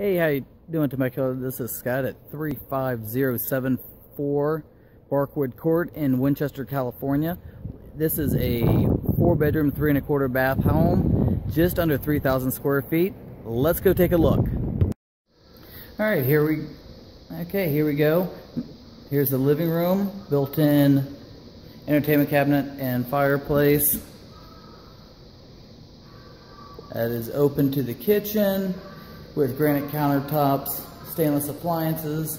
Hey, how you doing, Temecula? This is Scott at 35074 Barkwood Court in Winchester, California. This is a four-bedroom, three and a quarter bath home, just under 3,000 square feet. Let's go take a look. All right, here we, okay, here we go. Here's the living room, built-in entertainment cabinet and fireplace. That is open to the kitchen with granite countertops, stainless appliances.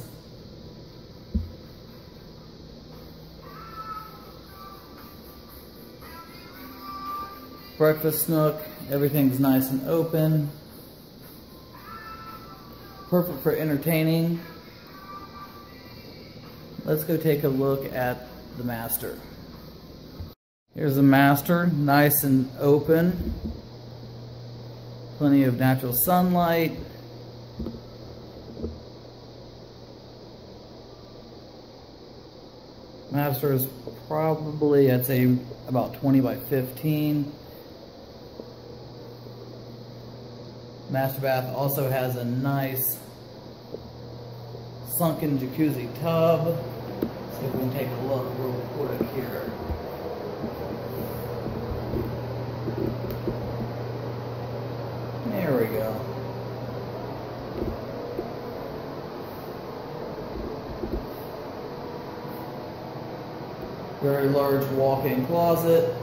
Breakfast nook, everything's nice and open. Perfect for entertaining. Let's go take a look at the master. Here's the master, nice and open. Plenty of natural sunlight. Master is probably, I'd say, about 20 by 15. Master bath also has a nice sunken jacuzzi tub. See if we can take a look real quick here. There we go. Very large walk-in closet.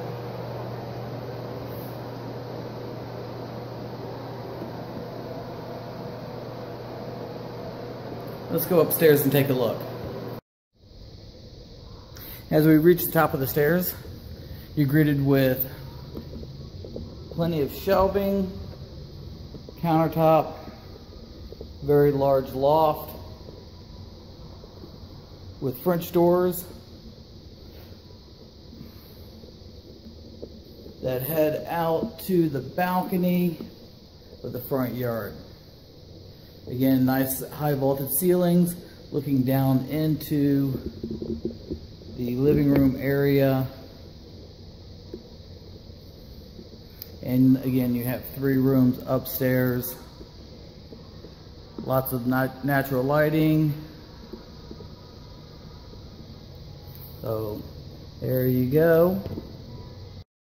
Let's go upstairs and take a look. As we reach the top of the stairs, you're greeted with plenty of shelving, countertop, very large loft with French doors that head out to the balcony of the front yard. Again, nice high vaulted ceilings looking down into the living room area. And again, you have three rooms upstairs. Lots of nat natural lighting. So there you go.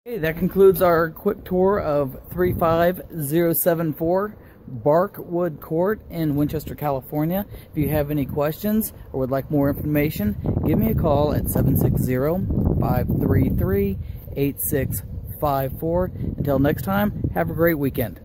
Okay, that concludes our quick tour of 35074 Barkwood Court in Winchester, California. If you have any questions or would like more information, give me a call at 760-533-8654. Until next time, have a great weekend.